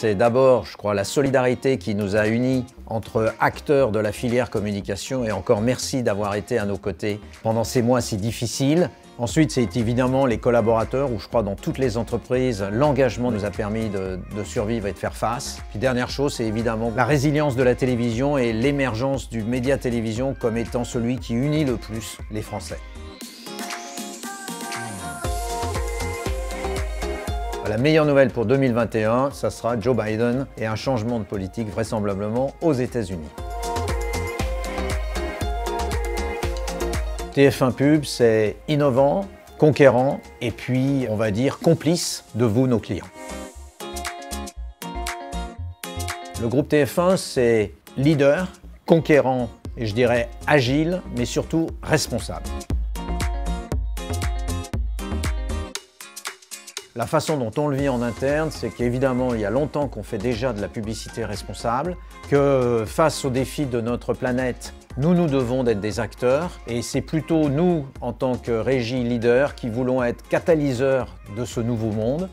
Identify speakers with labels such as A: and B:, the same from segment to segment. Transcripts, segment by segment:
A: C'est d'abord, je crois, la solidarité qui nous a unis entre acteurs de la filière communication et encore merci d'avoir été à nos côtés pendant ces mois si difficiles. Ensuite, c'est évidemment les collaborateurs, où je crois dans toutes les entreprises, l'engagement nous a permis de, de, survivre et de faire face. Puis dernière chose, c'est évidemment la résilience de la télévision et l'émergence du média télévision comme étant celui qui unit le plus les Français. La meilleure nouvelle pour 2021, ça sera Joe Biden et un changement de politique vraisemblablement aux États-Unis. TF1 Pub, c'est innovant, conquérant et puis, on va dire, complice de vous, nos clients. Le groupe TF1, c'est leader, conquérant et je dirais agile, mais surtout responsable. La façon dont on le vit en interne, c'est qu'évidemment, il y a longtemps qu'on fait déjà de la publicité responsable, que face aux défis de notre planète, nous nous devons d'être des acteurs et c'est plutôt nous, en tant que régie leader, qui voulons être catalyseurs de ce nouveau monde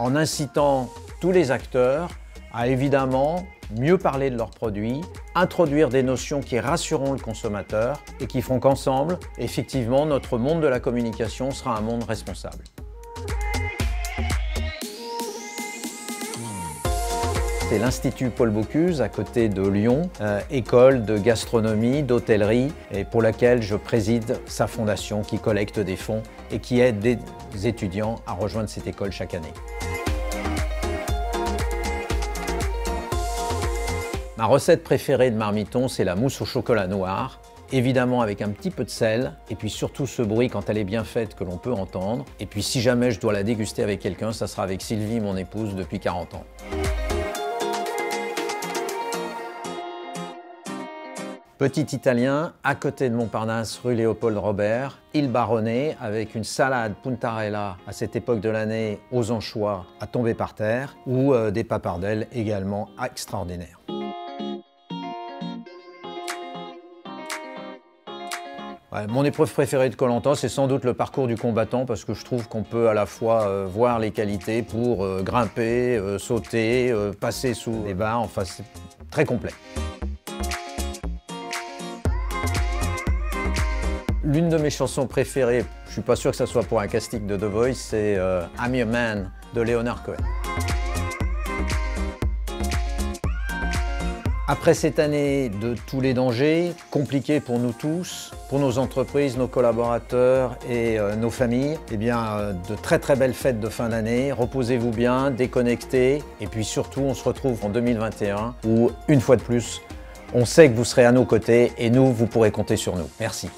A: en incitant tous les acteurs à évidemment mieux parler de leurs produits, introduire des notions qui rassureront le consommateur et qui feront qu'ensemble, effectivement, notre monde de la communication sera un monde responsable. C'est l'Institut Paul Bocuse à côté de Lyon, euh, école de gastronomie, d'hôtellerie, et pour laquelle je préside sa fondation qui collecte des fonds et qui aide des étudiants à rejoindre cette école chaque année. Ma recette préférée de marmiton, c'est la mousse au chocolat noir, évidemment avec un petit peu de sel, et puis surtout ce bruit quand elle est bien faite que l'on peut entendre. Et puis si jamais je dois la déguster avec quelqu'un, ça sera avec Sylvie, mon épouse, depuis 40 ans. Petit italien, à côté de Montparnasse, rue Léopold Robert, il baronnait avec une salade puntarella à cette époque de l'année aux anchois à tomber par terre ou euh, des papardelles également extraordinaires. mon épreuve préférée de Colanta, c'est sans doute le parcours du combattant parce que je trouve qu'on peut à la fois euh, voir les qualités pour euh, grimper, sauter, passer sous les barres, enfin c'est très complet. L'une de mes chansons préférées, je suis pas sûr que ce soit pour un casting de The Voice, c'est euh, I'm Your Man de Leonard Cohen. Après cette année de tous les dangers, compliqués pour nous tous, pour nos entreprises, nos collaborateurs et euh, nos familles, eh bien, euh, de très très belles fêtes de fin d'année. Reposez-vous bien, déconnectez, et puis surtout, on se retrouve en 2021 où, une fois de plus, on sait que vous serez à nos côtés et nous, vous pourrez compter sur nous. Merci.